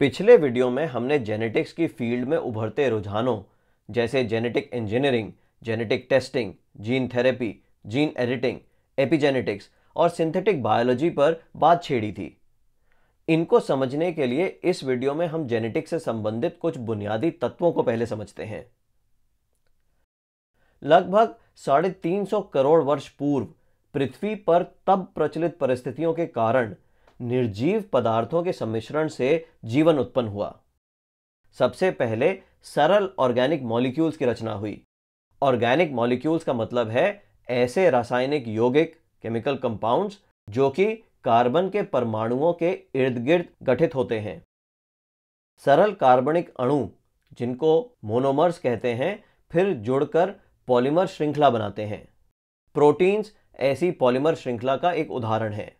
पिछले वीडियो में हमने जेनेटिक्स की फ़ील्ड में उभरते रुझानों, जैसे genetic engineering genetic testing gene therapy gene editing epigenetics और सिंथेटिक बायोलॉजी पर बात छेड़ी थी। इनको समझने के लिए इस वीडियो में हम जेनेटिक्स से संबंधित कुछ बुनियादी तत्वों को पहले समझते हैं। लगभग साढ़े तीन सौ करोड़ वर्ष पूर्व पृथ्वी पर तब प्रचलित परिस्थितियों के कारण निर्जीव पदार्थों के सम्मिश्रण से जीवन उत्पन्न हुआ। सबसे पहले सरल ऑर्गेनिक मॉलिक्यूल्स की रचना हुई। ऑर्गेनिक मॉलिक्यूल्स का मतलब है ऐसे रासायनिक यौगिक, केमिकल कंपाउंड्स जो कि कार्बन के परमाणुओं के इर्द गिर्द गठित होते हैं। सरल कार्बनिक अणु, जिनको मोनोमर्स कहते हैं, फिर जुड़कर पॉलीमर श्रृंखला बनाते हैं। प्रोटीन्स ऐसी पॉलीमर श्रृंखला का एक उदाहरण है।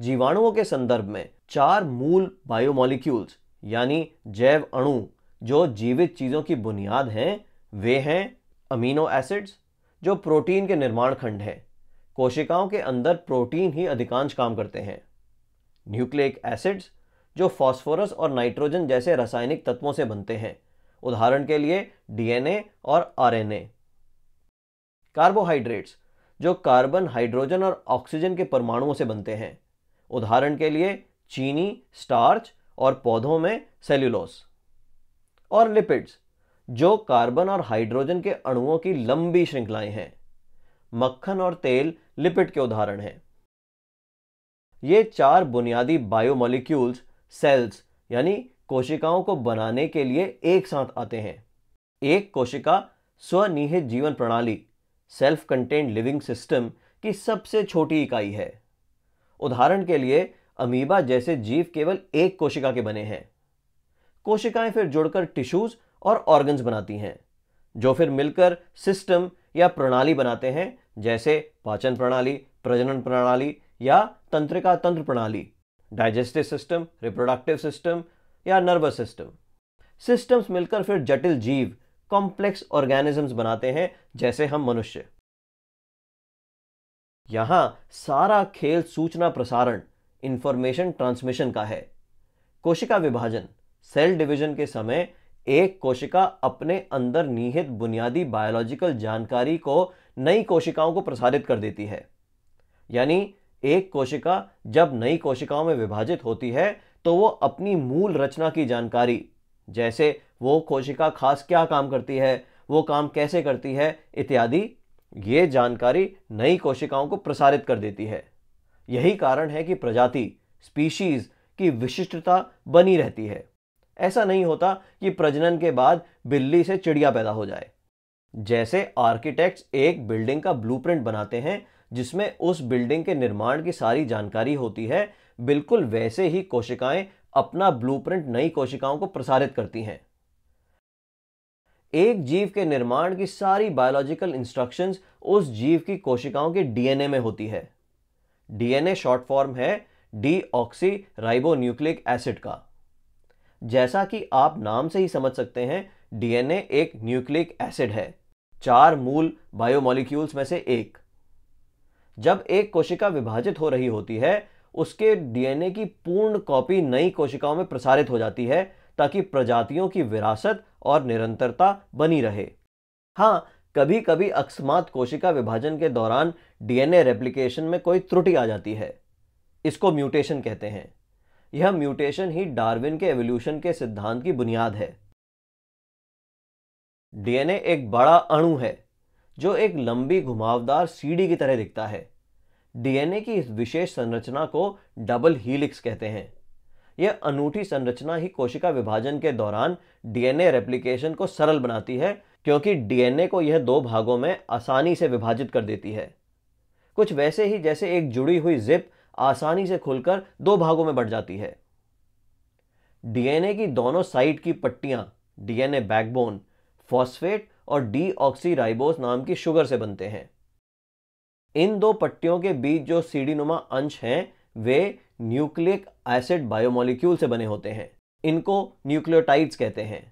जीवाणुओं के संदर्भ में चार मूल बायोमोलिक्यूल्स यानी जैव अणु, जो जीवित चीज़ों की बुनियाद हैं, वे हैं अमीनो एसिड्स जो प्रोटीन के निर्माण खंड हैं। कोशिकाओं के अंदर प्रोटीन ही अधिकांश काम करते हैं। न्यूक्लिक एसिड्स जो फास्फोरस और नाइट्रोजन जैसे रासायनिक तत्वों से बनते हैं। उदाहरण के लिए डीएनए और आरएनए कार्बोहाइड्रेट्स जो कार्बन हाइड्रोजन और ऑक्सीजन के परमाणुओं से बनते हैं। उदाहरण के लिए चीनी, स्टार्च और पौधों में सेल्यूलोस। और लिपिड्स, जो कार्बन और हाइड्रोजन के अणुओं की लंबी श्रृंखलाएँ हैं। मक्खन और तेल लिपिड के उदाहरण हैं। ये चार बुनियादी बायोमोलिक्यूल्स सेल्स यानी कोशिकाओं को बनाने के लिए एक साथ आते हैं। एक कोशिका स्वनिहित जीवन प्रणाली सेल्फ कंटेन्ड लिविंग सिस्टम की सबसे छोटी इकाई है। उदाहरण के लिए, अमीबा जैसे जीव केवल एक कोशिका के बने हैं। कोशिकाएँ फिर जुड़कर टिश्यूज और ऑर्गन्स बनाती हैं, जो फिर मिलकर सिस्टम या प्रणाली बनाते हैं, जैसे पाचन प्रणाली, प्रजनन प्रणाली या तंत्रिका तंत्र प्रणाली, डाइजेस्टिव सिस्टम, रिप्रोडक्टिव सिस्टम या नर्वस सिस्टम। सिस्टम्स मिलकर फिर जटिल जीव, कॉम्प्लेक्स ऑर्गेनिजम्स बनाते हैं, जैसे हम मनुष्य। यहाँ सारा खेल सूचना प्रसारण इंफॉर्मेशन ट्रांसमिशन का है। कोशिका विभाजन सेल डिवीज़न के समय एक कोशिका अपने अंदर निहित बुनियादी बायोलॉजिकल जानकारी को नई कोशिकाओं को प्रसारित कर देती है। यानी एक कोशिका जब नई कोशिकाओं में विभाजित होती है तो वो अपनी मूल रचना की जानकारी, जैसे वो कोशिका खास क्या काम करती है, वो काम कैसे करती है, इत्यादि ये जानकारी नई कोशिकाओं को प्रसारित कर देती है। यही कारण है कि प्रजाति स्पीशीज की विशिष्टता बनी रहती है। ऐसा नहीं होता कि प्रजनन के बाद बिल्ली से चिड़िया पैदा हो जाए। जैसे आर्किटेक्ट्स एक बिल्डिंग का ब्लूप्रिंट बनाते हैं, जिसमें उस बिल्डिंग के निर्माण की सारी जानकारी होती है, बिल्कुल वैसे ही कोशिकाएँ अपना ब्लूप्रिंट नई कोशिकाओं को प्रसारित करती हैं। एक जीव के निर्माण की सारी बायोलॉजिकल इंस्ट्रक्शंस उस जीव की कोशिकाओं के डीएनए में होती है। डीएनए शॉर्ट फॉर्म है D oxy ribo ribonucleic acid का। जैसा कि आप नाम से ही समझ सकते हैं डीएनए एक न्यूक्लिक एसिड है। चार मूल बायोमोलिक्यूल्स में से एक। जब एक कोशिका विभाजित हो रही होती है, उसके डीएनए की पूर्ण कॉपी नई कोशिकाओं में प्रसारित हो जाती है ताकि प्रजातियों की विरासत और निरंतरता बनी रहे। हाँ कभी कभी अकस्मात कोशिका विभाजन के दौरान डीएनए रेप्लिकेशन में कोई त्रुटि आ जाती है। इसको म्यूटेशन कहते हैं। यह म्यूटेशन ही डार्विन के एवोल्यूशन के सिद्धांत की बुनियाद है। डीएनए एक बड़ा अणु है, जो एक लंबी घुमावदार सीढ़ी की तरह दिखता है। डीएनए की इस विशेष संरचना को डबल हीलिक्स कहते हैं। यह अनूठी संरचना ही कोशिका विभाजन के दौरान डीएनए रेप्लिकेशन को सरल बनाती है, क्योंकि डीएनए को यह दो भागों में आसानी से विभाजित कर देती है। कुछ वैसे ही जैसे एक जुड़ी हुई जिप आसानी से खुलकर दो भागों में बढ़ जाती है। डीएनए की दोनों साइड की पट्टियाँ, डीएनए बैकबोन, फॉस्फेट और डीऑक्सीराइबोस नाम की शुगर से बनते हैं। इन दो पट्टियों के बीच जो सीढ़ीनुमा अंश हैं, वे न्यूक्लिक एसिड बायोमोलिक्यूल से बने होते हैं। इनको न्यूक्लियोटाइड्स कहते हैं।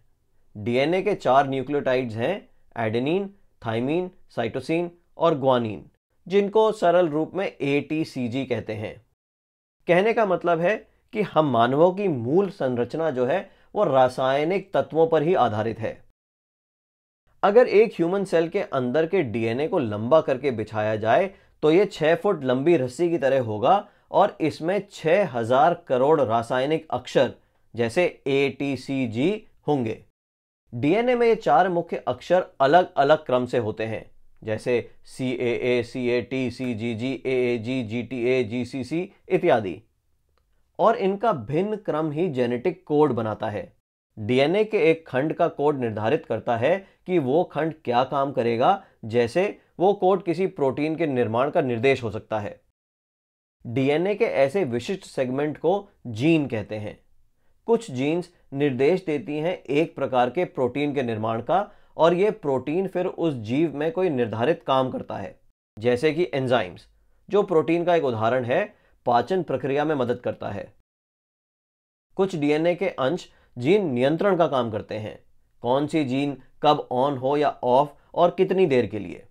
डीएनए के चार न्यूक्लियोटाइड्स हैं, एडेनिन, थाइमीन, साइटोसिन और ग्वानिन, जिनको सरल रूप में एटीसीजी कहते हैं। कहने का मतलब है कि हम मानवों की मूल संरचना जो है, वो रासायनिक तत्वों पर ही आधारित है। अगर एक ह्यूमन सेल के अंदर के डीएनए को लंबा करके बिछाया जाए तो ये छह फुट लंबी रस्सी की तरह होगा और इसमें छह हज़ार करोड़ रासायनिक अक्षर, जैसे ए टी सी जी होंगे। डीएनए में ये चार मुख्य अक्षर अलग अलग क्रम से होते हैं, जैसे सी ए ए सी A T C ji ji A A ji G T A जी सी सी इत्यादि। और इनका भिन्न क्रम ही जेनेटिक कोड बनाता है। डीएनए के एक खंड का कोड निर्धारित करता है कि वो खंड क्या काम करेगा, जैसे वो कोड किसी प्रोटीन के निर्माण का निर्देश हो सकता है। डीएनए के ऐसे विशिष्ट सेगमेंट को जीन कहते हैं। कुछ जीन्स निर्देश देती हैं एक प्रकार के प्रोटीन के निर्माण का, और यह प्रोटीन फिर उस जीव में कोई निर्धारित काम करता है, जैसे कि एंजाइम्स जो प्रोटीन का एक उदाहरण है, पाचन प्रक्रिया में मदद करता है। कुछ डीएनए के अंश जीन नियंत्रण का काम करते हैं। कौन सी जीन कब ऑन हो या ऑफ़, और कितनी देर के लिए?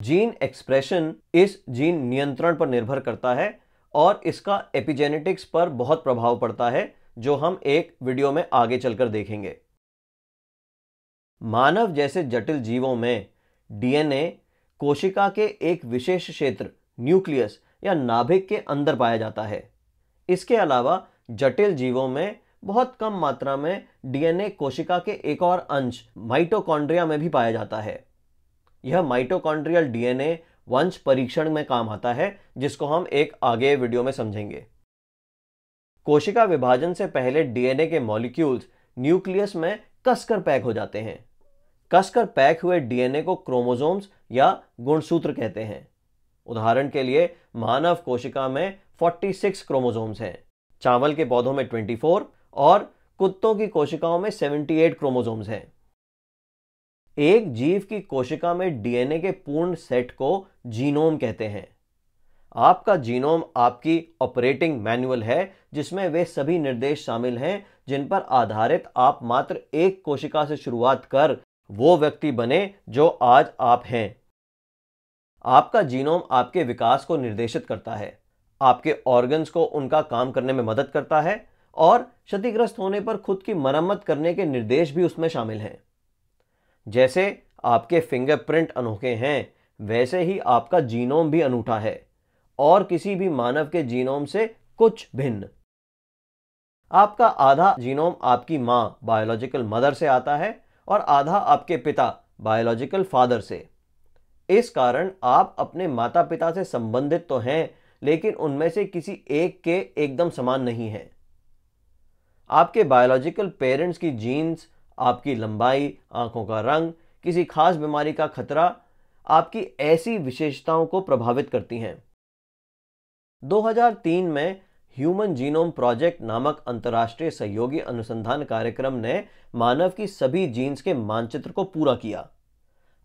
जीन एक्सप्रेशन इस जीन नियंत्रण पर निर्भर करता है और इसका एपिजेनेटिक्स पर बहुत प्रभाव पड़ता है, जो हम एक वीडियो में आगे चलकर देखेंगे। मानव जैसे जटिल जीवों में डीएनए कोशिका के एक विशेष क्षेत्र, न्यूक्लियस या नाभिक के अंदर पाया जाता है। इसके अलावा जटिल जीवों में बहुत कम मात्रा में डीएनए कोशिका के एक और अंश माइटोकॉन्ड्रिया में भी पाया जाता है। यह माइटोकॉन्ड्रियल डीएनए वंश परीक्षण में काम आता है, जिसको हम एक आगे वीडियो में समझेंगे। कोशिका विभाजन से पहले डीएनए के मॉलिक्यूल्स न्यूक्लियस में कसकर पैक हो जाते हैं। कसकर पैक हुए डीएनए को क्रोमोसोम्स या गुणसूत्र कहते हैं। उदाहरण के लिए, मानव कोशिका में 46 क्रोमोसोम्स हैं। चावल के पौधों में 24 और कुत्तों की कोशिकाओं में 78 क्रोमोसोम्स हैं। एक जीव की कोशिका में डीएनए के पूर्ण सेट को जीनोम कहते हैं। आपका जीनोम आपकी ऑपरेटिंग मैनुअल है, जिसमें वे सभी निर्देश शामिल हैं, जिन पर आधारित आप मात्र एक कोशिका से शुरुआत कर वो व्यक्ति बने जो आज आप हैं। आपका जीनोम आपके विकास को निर्देशित करता है। आपके ऑर्गन्स को उनका काम करने में मदद करता है और क्षतिग्रस्त होने पर खुद की मरम्मत करने के निर्देश भी उसमें शामिल हैं। जैसे आपके फिंगरप्रिंट अनोखे हैं, वैसे ही आपका जीनोम भी अनूठा है, और किसी भी मानव के जीनोम से कुछ भिन्न। आपका आधा जीनोम आपकी माँ बायोलॉजिकल मदर से आता है, और आधा आपके पिता बायोलॉजिकल फादर से। इस कारण आप अपने माता पिता से संबंधित तो हैं, लेकिन उनमें से किसी एक के एकदम समान नहीं हैं। आपके बायोलॉजिकल पेरेंट्स की जीन्स आपकी लंबाई, आँखों का रंग, किसी खास बीमारी का खतरा आपकी ऐसी विशेषताओं को प्रभावित करती हैं। 2003 में ह्यूमन जीनोम प्रोजेक्ट नामक अंतर्राष्ट्रीय सहयोगी अनुसंधान कार्यक्रम ने मानव की सभी जीन्स के मानचित्र को पूरा किया।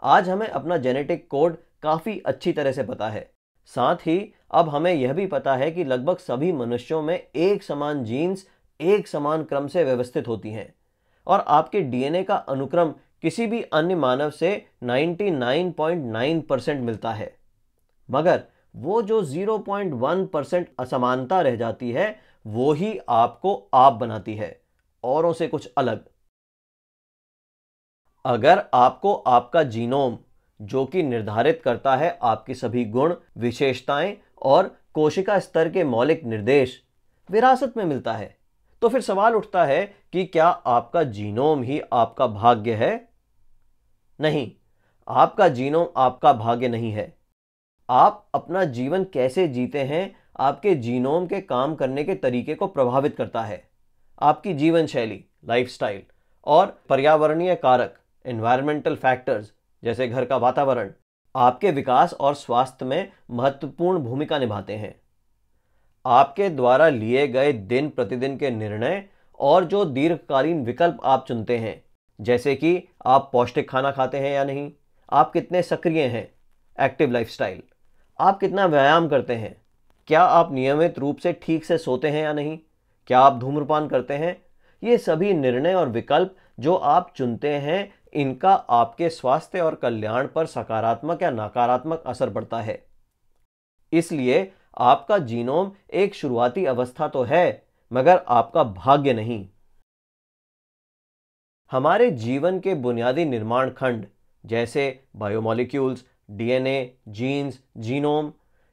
आज हमें अपना जेनेटिक कोड काफ़ी अच्छी तरह से पता है। साथ ही अब हमें यह भी पता है कि लगभग सभी मनुष्यों में एक समान जीन्स, एक समान क्रम से व्यवस्थित होती हैं। और आपके डीएनए का अनुक्रम किसी भी अन्य मानव से 99.9 परसेंट मिलता है। मगर वो जो 0.1 परसेंट असमानता रह जाती है, वो ही आपको आप बनाती है, औरों से कुछ अलग। अगर आपको आपका जीनोम, जो कि निर्धारित करता है आपके सभी गुण, विशेषताएँ और कोशिका स्तर के मौलिक निर्देश, विरासत में मिलता है तो फिर सवाल उठता है कि क्या आपका जीनोम ही आपका भाग्य है? नहीं, आपका जीनोम आपका भाग्य नहीं है। आप अपना जीवन कैसे जीते हैं, आपके जीनोम के काम करने के तरीके को प्रभावित करता है। आपकी जीवन शैली लाइफस्टाइल और पर्यावरणीय कारक एनवायरमेंटल फैक्टर्स जैसे घर का वातावरण, आपके विकास और स्वास्थ्य में महत्वपूर्ण भूमिका निभाते हैं। आपके द्वारा लिए गए दिन प्रतिदिन के निर्णय और जो दीर्घकालीन विकल्प आप चुनते हैं, जैसे कि आप पौष्टिक खाना खाते हैं या नहीं, आप कितने सक्रिय हैं, एक्टिव लाइफस्टाइल, आप कितना व्यायाम करते हैं, क्या आप नियमित रूप से ठीक से सोते हैं या नहीं, क्या आप धूम्रपान करते हैं, ये सभी निर्णय और विकल्प जो आप चुनते हैं, इनका आपके स्वास्थ्य और कल्याण पर सकारात्मक या नकारात्मक असर पड़ता है। इसलिए आपका जीनोम एक शुरुआती अवस्था तो है, मगर आपका भाग्य नहीं। हमारे जीवन के बुनियादी निर्माण खंड, जैसे बायोमोलिक्यूल्स डीएनए जीन्स जीनोम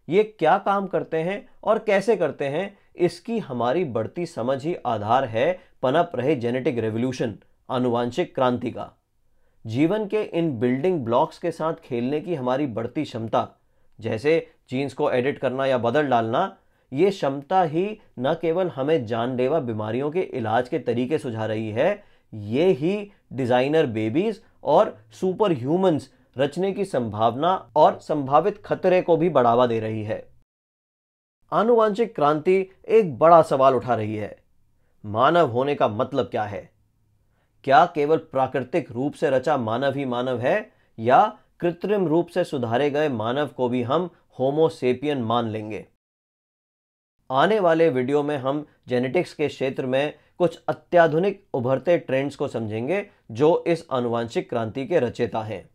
ये क्या काम करते हैं और कैसे करते हैं, इसकी हमारी बढ़ती समझ ही आधार है पनप रहे जेनेटिक रेवोल्यूशन आनुवांशिक क्रांति का। जीवन के इन बिल्डिंग ब्लॉक्स के साथ खेलने की हमारी बढ़ती क्षमता, जैसे जीन्स को एडिट करना या बदल डालना, ये क्षमता ही न केवल हमें जानलेवा बीमारियों के इलाज के तरीके सुझा रही है, ये ही डिज़ाइनर बेबीज और सुपर ह्यूमंस रचने की संभावना और संभावित खतरे को भी बढ़ावा दे रही है। आनुवांशिक क्रांति एक बड़ा सवाल उठा रही है। मानव होने का मतलब क्या है? क्या केवल प्राकृतिक रूप से रचा मानव ही मानव है या कृत्रिम रूप से सुधारे गए मानव को भी हम होमोसेपियन मान लेंगे। आने वाले वीडियो में हम जेनेटिक्स के क्षेत्र में कुछ अत्याधुनिक उभरते ट्रेंड्स को समझेंगे, जो इस आनुवांशिक क्रांति के रचेता हैं।